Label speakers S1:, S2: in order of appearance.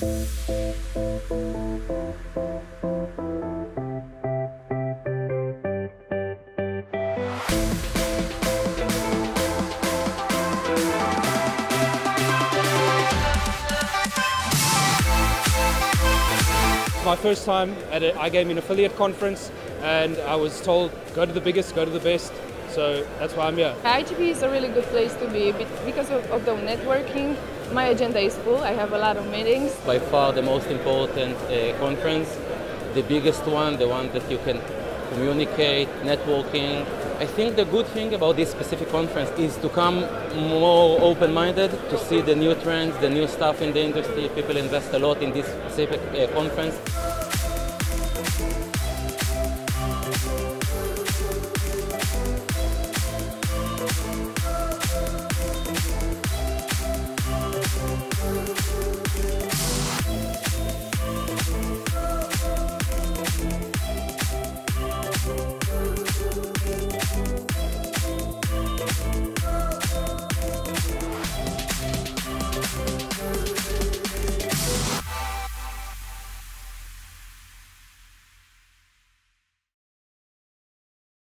S1: My first time at iGB an iGaming affiliate conference, and I was told go to the biggest, go to the best. So that's why I'm here.
S2: iGB is a really good place to be because of, of the networking. My agenda is full. I have a lot of meetings.
S3: By far the most important uh, conference, the biggest one, the one that you can communicate, networking. I think the good thing about this specific conference is to come more open-minded, to see the new trends, the new stuff in the industry. People invest a lot in this specific uh, conference.